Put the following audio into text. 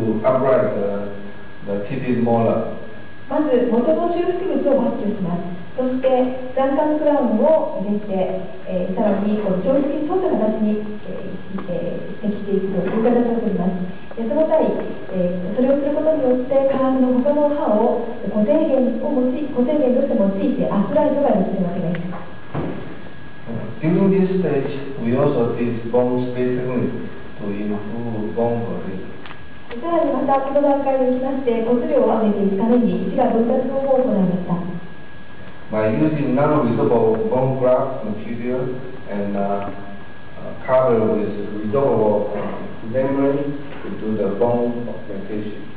to upright the, the tibia molar. まず元の修復物を抜去しますそして残管クラウンを入れて、えーさらにこの常識に沿った形に、えーえーしてきていくという形をとりますでその際、えーそれをすることによって科学の他の歯を固定弦を用い固定弦として用いてアスライトができるわけです During this stage, we also did bone spacing to improve bone quality. さらにまたこの段階におきまして骨量を上げていくために一が分割法を行いました By using non-resorbable bone graft material and uh, uh, covered with resorbable uh, membrane to do the bone augmentation.